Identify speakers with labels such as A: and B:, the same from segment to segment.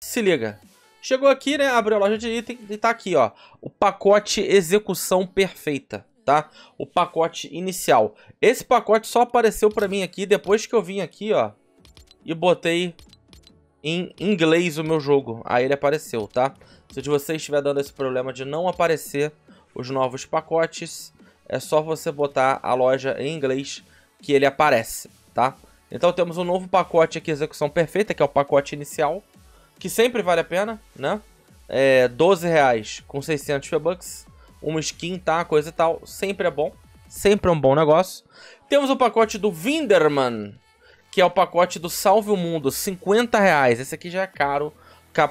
A: Se liga. Chegou aqui, né? Abriu a loja de item e tá aqui, ó. O pacote execução perfeita, tá? O pacote inicial. Esse pacote só apareceu pra mim aqui depois que eu vim aqui, ó. E botei em inglês o meu jogo. Aí ele apareceu, tá? Se você estiver dando esse problema de não aparecer os novos pacotes, é só você botar a loja em inglês que ele aparece, tá? Então temos um novo pacote aqui, execução perfeita, que é o pacote inicial, que sempre vale a pena, né? É 12 reais com 600 V-Bucks, uma skin, tá? Coisa e tal, sempre é bom, sempre é um bom negócio. Temos o pacote do Winderman, que é o pacote do Salve o Mundo, 50 reais. Esse aqui já é caro,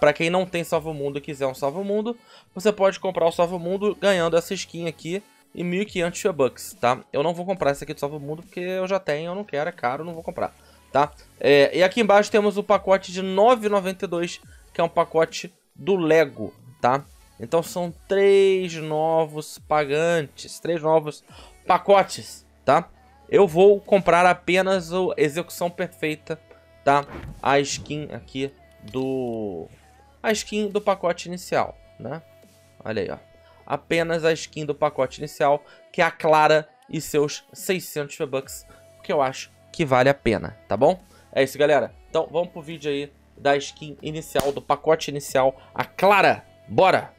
A: para quem não tem Salve o Mundo e quiser um Salve o Mundo, você pode comprar o Salve o Mundo ganhando essa skin aqui, e 1.500 V-Bucks, tá? Eu não vou comprar esse aqui do Salva Mundo porque eu já tenho, eu não quero, é caro, não vou comprar, tá? É, e aqui embaixo temos o pacote de 9,92, que é um pacote do Lego, tá? Então são três novos pagantes, três novos pacotes, tá? Eu vou comprar apenas a execução perfeita, tá? A skin aqui do... A skin do pacote inicial, né? Olha aí, ó apenas a skin do pacote inicial, que é a Clara e seus 600 V-Bucks, que eu acho que vale a pena, tá bom? É isso, galera. Então, vamos pro vídeo aí da skin inicial, do pacote inicial, a Clara. Bora!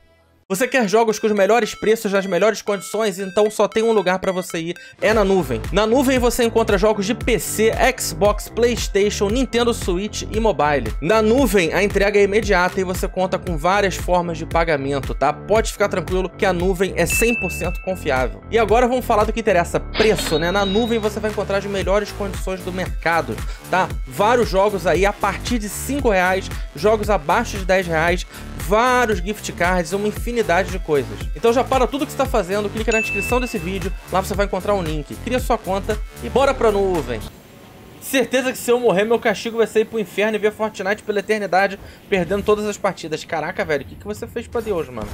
A: Você quer jogos com os melhores preços nas melhores condições? Então só tem um lugar para você ir, é na nuvem. Na nuvem você encontra jogos de PC, Xbox, Playstation, Nintendo Switch e mobile. Na nuvem a entrega é imediata e você conta com várias formas de pagamento, tá? Pode ficar tranquilo que a nuvem é 100% confiável. E agora vamos falar do que interessa, preço, né? Na nuvem você vai encontrar as melhores condições do mercado, tá? Vários jogos aí a partir de 5 reais, jogos abaixo de 10 reais, vários gift cards, uma infinidade de coisas. Então já para tudo que está fazendo, clica na descrição desse vídeo, lá você vai encontrar um link. Cria sua conta e bora pra nuvem. Certeza que se eu morrer, meu castigo vai ser ir pro inferno e ver Fortnite pela eternidade, perdendo todas as partidas. Caraca, velho, o que, que você fez pra Deus, mano?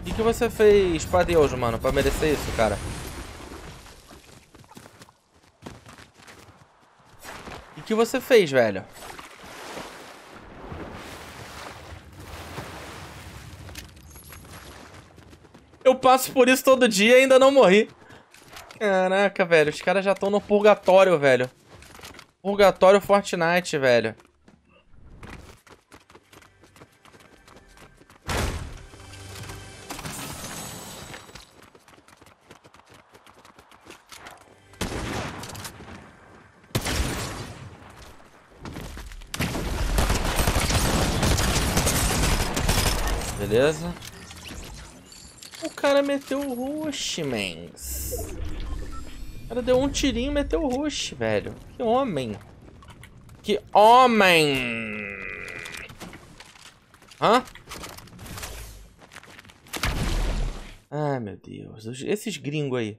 A: O que, que você fez pra Deus, mano, pra merecer isso, cara? O que, que você fez, velho? Eu passo por isso todo dia e ainda não morri. Caraca, velho. Os caras já estão no purgatório, velho. Purgatório Fortnite, velho. Beleza cara meteu o rush, mens. O cara deu um tirinho e meteu o rush, velho. Que homem. Que homem. Hã? Ai, meu Deus. Esses gringos aí.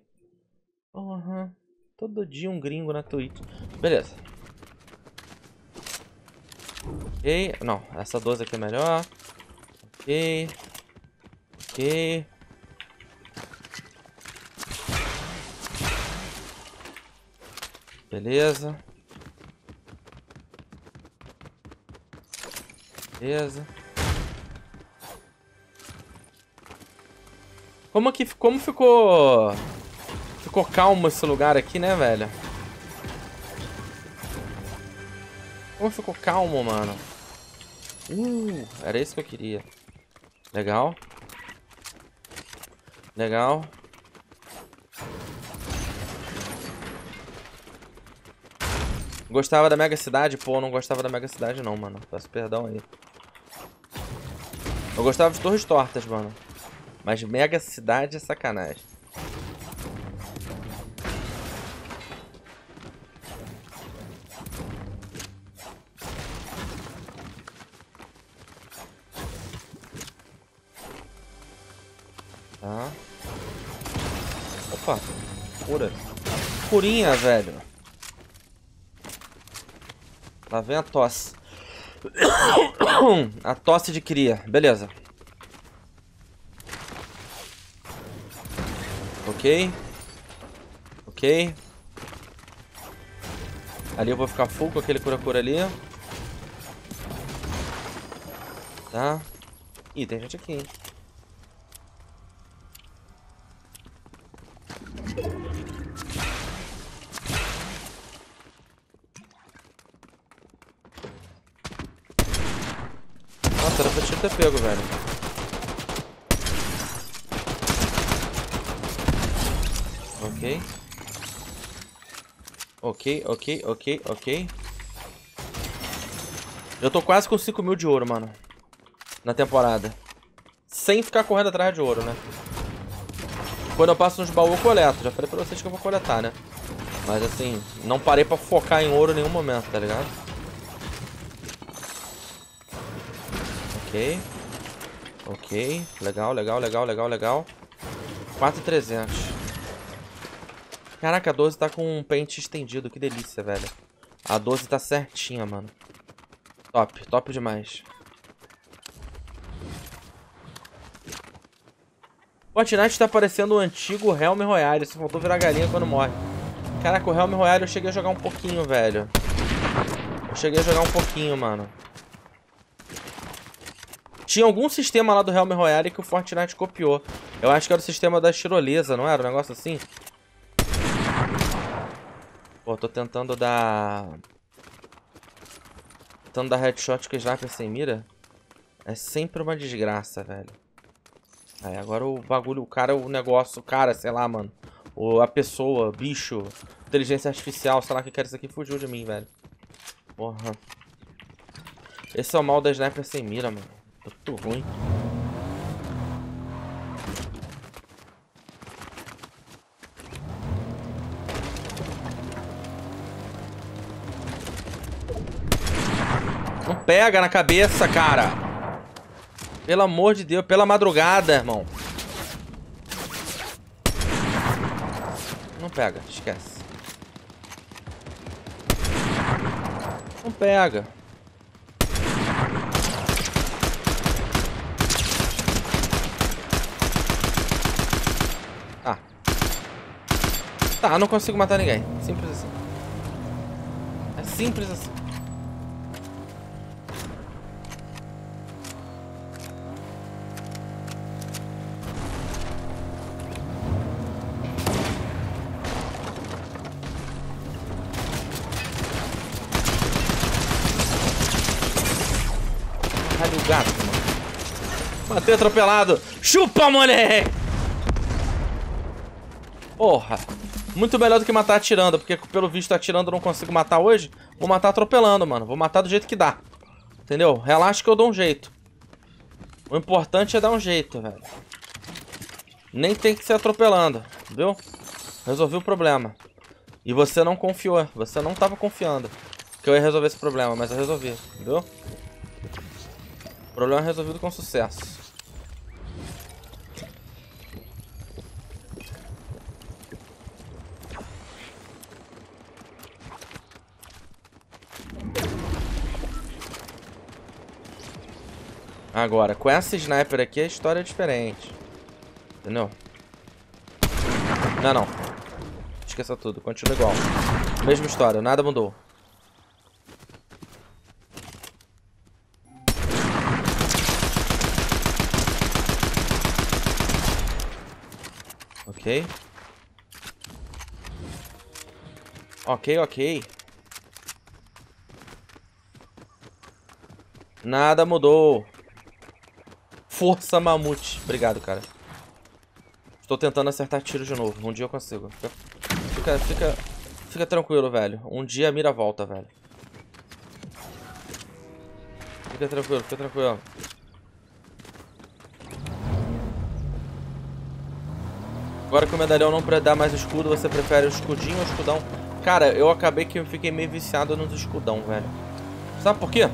A: Uhum. Todo dia um gringo na Twitch. Beleza. Ok. Não, essa 12 aqui é melhor. Ok. Ok. Beleza. Beleza. Como que como ficou ficou calmo esse lugar aqui, né, velho? Como ficou calmo, mano? Uh, era isso que eu queria. Legal. Legal. Gostava da Mega Cidade? Pô, não gostava da Mega Cidade não, mano. Peço perdão aí. Eu gostava de Torres Tortas, mano. Mas Mega Cidade é sacanagem. Tá. Opa. Cura. Curinha, velho. Tá Lá vem a tosse. A tosse de cria. Beleza. Ok. Ok. Ali eu vou ficar full com aquele cura-cura ali. Tá. Ih, tem gente aqui, hein. Ter pego, velho. Ok. Ok, ok, ok, ok. Eu tô quase com 5 mil de ouro, mano. Na temporada. Sem ficar correndo atrás de ouro, né? Quando eu passo nos baús, eu coleto. Já falei pra vocês que eu vou coletar, né? Mas assim, não parei pra focar em ouro em nenhum momento, tá ligado? Ok. Ok. Legal, legal, legal, legal, legal. 4,300. Caraca, a 12 tá com um pente estendido. Que delícia, velho. A 12 tá certinha, mano. Top, top demais. Fortnite tá parecendo o antigo Helm Royale. Só faltou virar galinha quando morre. Caraca, o Helm Royale eu cheguei a jogar um pouquinho, velho. Eu cheguei a jogar um pouquinho, mano. Tinha algum sistema lá do Helm Royale que o Fortnite copiou. Eu acho que era o sistema da tirolesa, não era? Um negócio assim? Pô, tô tentando dar... Tentando dar headshot com sniper sem mira. É sempre uma desgraça, velho. Aí, agora o bagulho, o cara, o negócio, o cara, sei lá, mano. Ou a pessoa, bicho, inteligência artificial, sei lá o que quer isso aqui, fugiu de mim, velho. Porra. Esse é o mal da sniper sem mira, mano. Muito ruim. Não pega na cabeça, cara. Pelo amor de Deus, pela madrugada, irmão. Não pega, esquece. Não pega. Tá, não consigo matar ninguém. Simples assim. É simples assim. Caralho, o gato, mano. Matei atropelado. Chupa, moleque! Porra. Muito melhor do que matar atirando, porque pelo visto atirando eu não consigo matar hoje. Vou matar atropelando, mano. Vou matar do jeito que dá. Entendeu? Relaxa que eu dou um jeito. O importante é dar um jeito, velho. Nem tem que ser atropelando, viu? Resolvi o problema. E você não confiou. Você não tava confiando que eu ia resolver esse problema, mas eu resolvi, viu? Problema resolvido com sucesso. Agora, com essa sniper aqui a história é diferente. Entendeu? Não, não. Esqueça tudo, continua igual. Mesma história, nada mudou. Ok. Ok, ok. Nada mudou. Força mamute. Obrigado, cara. Estou tentando acertar tiro de novo. Um dia eu consigo. Fica, fica, fica tranquilo, velho. Um dia a mira volta, velho. Fica tranquilo, fica tranquilo. Agora que o medalhão não dá mais escudo, você prefere o escudinho ou o escudão? Cara, eu acabei que eu fiquei meio viciado nos escudão, velho. Sabe por quê?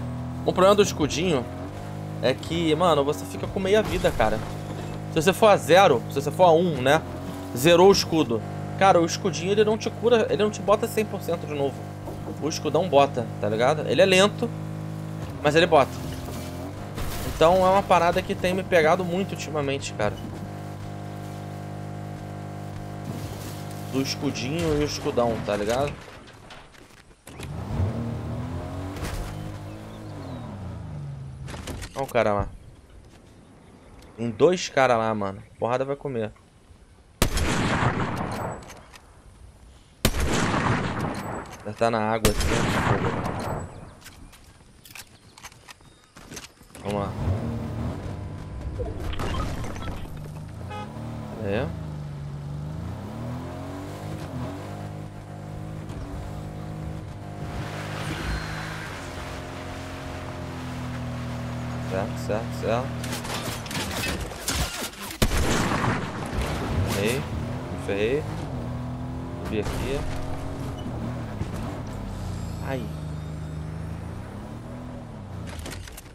A: O problema do escudinho é que, mano, você fica com meia vida, cara. Se você for a zero, se você for a um, né? Zerou o escudo. Cara, o escudinho ele não te cura, ele não te bota 100% de novo. O escudão bota, tá ligado? Ele é lento, mas ele bota. Então é uma parada que tem me pegado muito ultimamente, cara. do escudinho e o escudão, tá ligado? Olha o cara lá. Tem dois caras lá, mano. Porrada vai comer. Já tá na água aqui. Né? Certo. Ferrei. Ferrei. Subi aqui. Ai.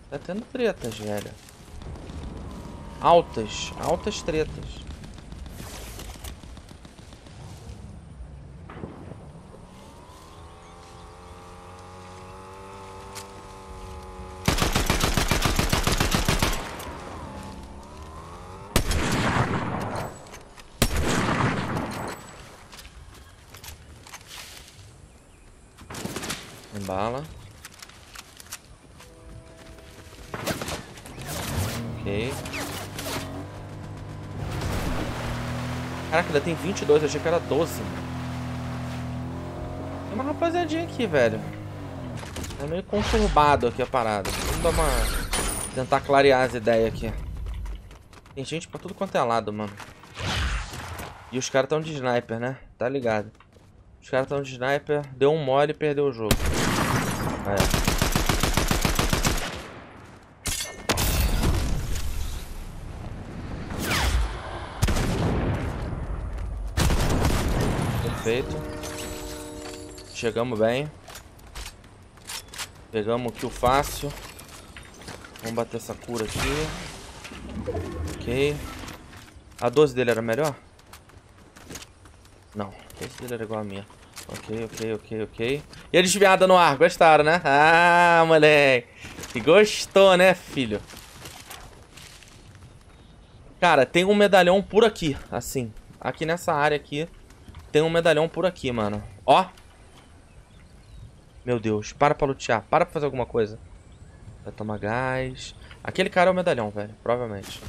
A: Tá tendo tretas, velho. Altas, altas tretas. 22, eu achei que era 12. Tem uma rapaziadinha aqui, velho. É meio conturbado aqui a parada. Vamos dar uma... Tentar clarear as ideias aqui. Tem gente pra tudo quanto é lado, mano. E os caras estão de sniper, né? Tá ligado. Os caras estão de sniper. Deu um mole e perdeu o jogo. É. Chegamos bem. Pegamos o kill fácil. Vamos bater essa cura aqui. Ok. A 12 dele era melhor? Não, a 12 dele era igual a minha. Ok, ok, ok, ok. E a desviada no ar, gostaram, né? Ah, moleque. Gostou, né, filho? Cara, tem um medalhão por aqui, assim. Aqui nessa área aqui. Tem um medalhão por aqui, mano. Ó. Meu Deus, para pra lutear. Para pra fazer alguma coisa. Vai tomar gás. Aquele cara é o medalhão, velho. Provavelmente.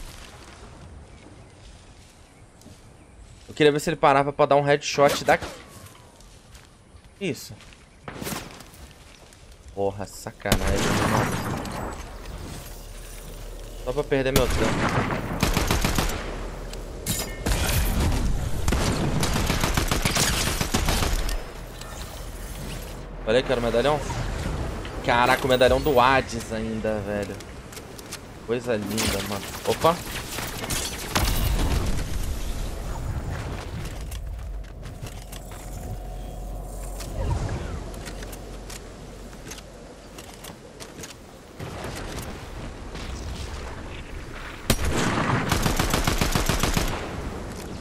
A: Eu queria ver se ele parava pra dar um headshot daqui. Isso. Porra, sacanagem. Só pra perder meu tempo. Olha que era o medalhão. Caraca, o medalhão do Hades ainda, velho. Coisa linda, mano. Opa.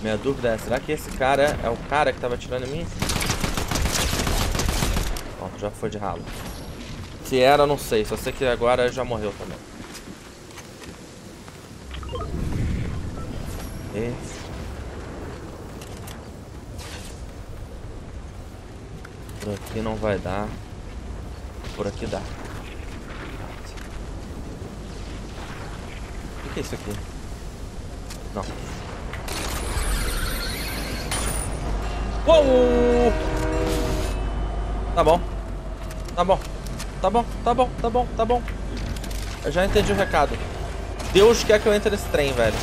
A: Minha dúvida é, será que esse cara é o cara que tava atirando em mim? Já foi de ralo. Se era, não sei. Só sei que agora já morreu também. E... Por aqui não vai dar. Por aqui dá. O que é isso aqui? Não. Uou! Tá bom. Tá bom. Tá bom, tá bom, tá bom, tá bom. Eu já entendi o recado. Deus quer que eu entre nesse trem, velho.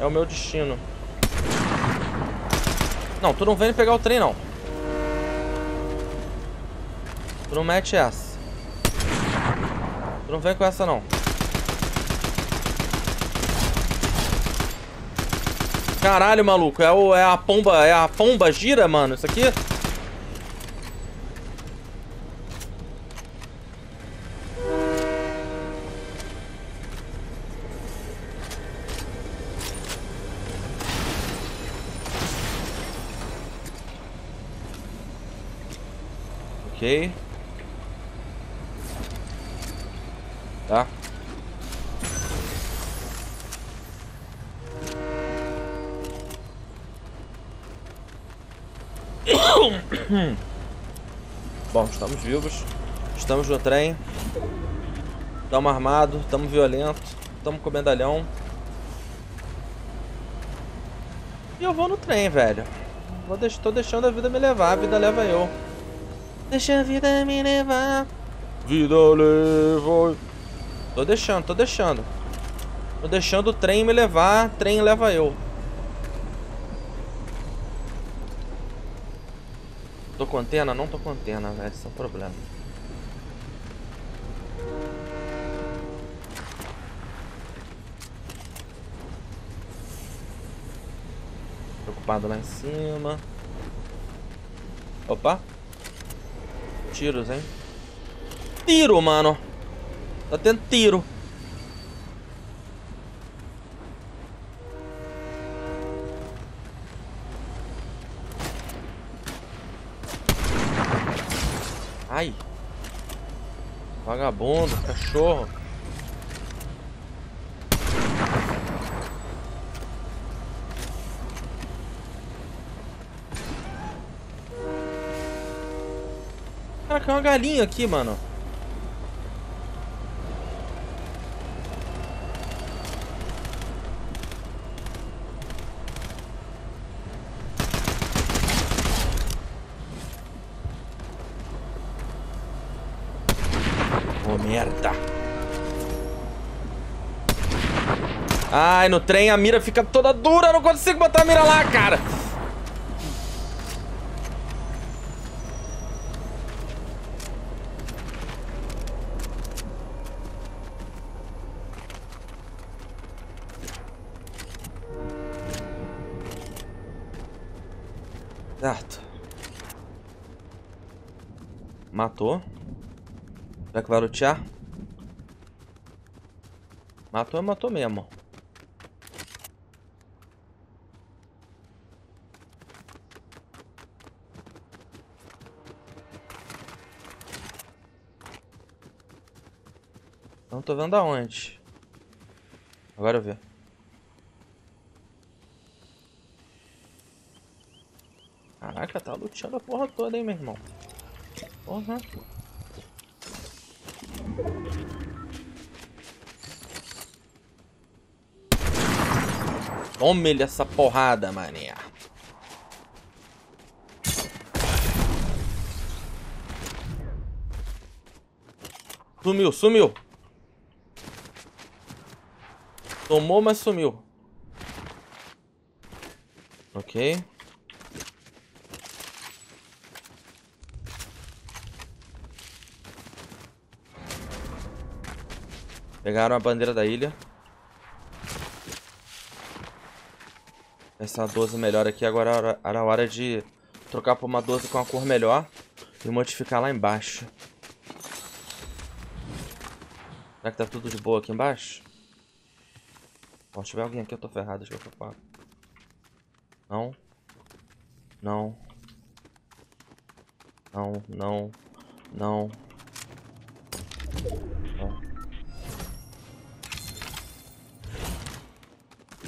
A: É o meu destino. Não, tu não vem pegar o trem, não. Tu não mete essa. Tu não vem com essa, não. Caralho, maluco. É, o, é a pomba. É a pomba gira, mano. Isso aqui. Ok. Tá. Bom, estamos vivos. Estamos no trem. Estamos armados, estamos violentos, estamos com medalhão. E eu vou no trem, velho. Vou deix tô deixando a vida me levar, a vida leva eu. Deixa a vida me levar. Vida leva. Tô deixando, tô deixando. Tô deixando o trem me levar, trem leva eu. Tô com antena? Não tô com antena, velho. Esse é um problema. Preocupado lá em cima. Opa. Tiros, hein? Tiro, mano. Tá tendo tiro. Vagabundo, cachorro. Caraca, é uma galinha aqui, mano. Merda. Ai, no trem a mira fica toda dura. Eu não consigo botar a mira lá, cara. Certo. Matou. Será que vai lutear? Matou, matou mesmo. Não tô vendo aonde. Agora eu vi. Caraca, tá luteando a porra toda, hein, meu irmão. Porra. Tome ele essa porrada, mané. Sumiu, sumiu. Tomou, mas sumiu. Ok. Pegaram a bandeira da ilha. Essa 12 melhor aqui. Agora era hora de trocar por uma 12 com a cor melhor. E modificar lá embaixo. Será que tá tudo de boa aqui embaixo? Ó, se tiver alguém aqui eu tô ferrado. Deixa eu preocupar. Não. Não. Não, não. Não.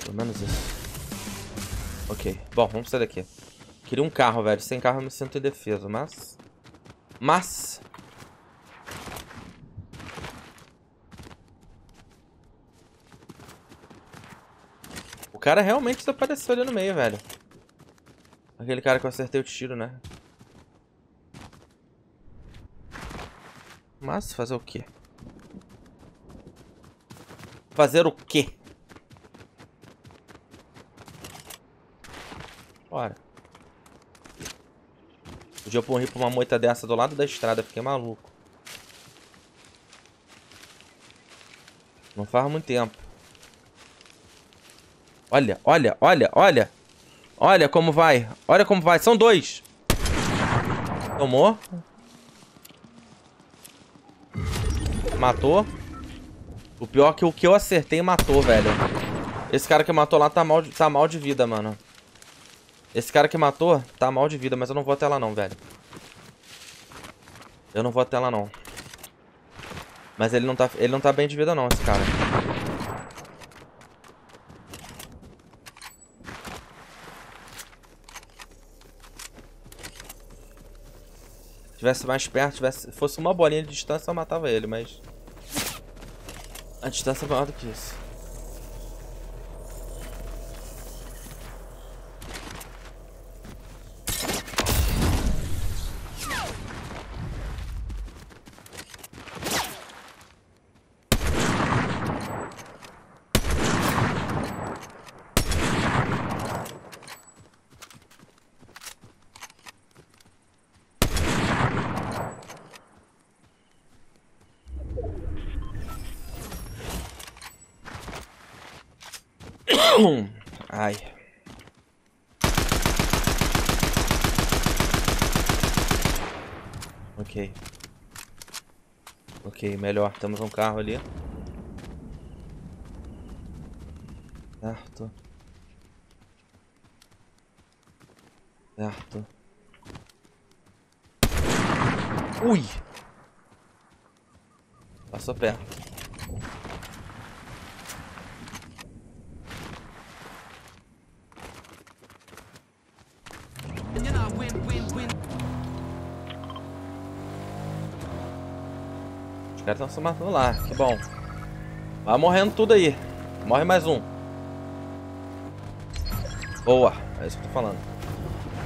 A: Pelo menos isso. Ok. Bom, vamos sair daqui. Queria um carro, velho. Sem carro eu me sinto indefeso, mas... Mas... O cara realmente desapareceu ali no meio, velho. Aquele cara que eu acertei o tiro, né? Mas fazer o quê? Fazer o quê? Bora. Podia morrer pra uma moita dessa do lado da estrada, fiquei maluco. Não faz muito tempo. Olha, olha, olha, olha. Olha como vai. Olha como vai. São dois. Tomou. Matou. O pior é que o que eu acertei matou, velho. Esse cara que matou lá tá mal, tá mal de vida, mano. Esse cara que matou tá mal de vida, mas eu não vou até lá não, velho. Eu não vou até lá não. Mas ele não tá, ele não tá bem de vida não, esse cara. tivesse mais perto, tivesse, fosse uma bolinha de distância, eu matava ele, mas... A distância é maior do que isso. Ai. Ok. Ok, melhor. Temos um carro ali. Certo. Certo. Ui! Passou perto. Caras estão se matando lá, que bom. Vai morrendo tudo aí. Morre mais um. Boa, é isso que eu tô falando.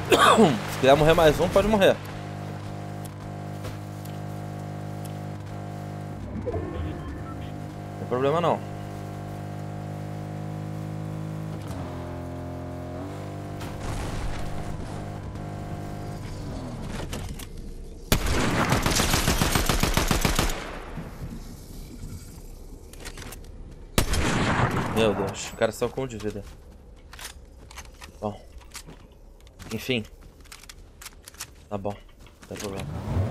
A: Se quiser morrer mais um, pode morrer. Não tem problema não. Cara só com de vida. Bom. Enfim. Tá bom, não tem problema.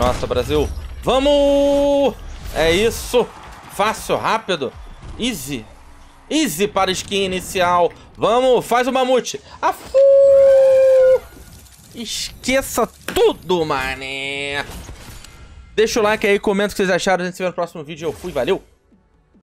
A: Nossa, Brasil. Vamos! É isso. Fácil, rápido. Easy. Easy para skin inicial. Vamos, faz o mamute. Afu! Esqueça tudo, mané. Deixa o like aí, comenta o que vocês acharam. A gente se vê no próximo vídeo. Eu fui, valeu!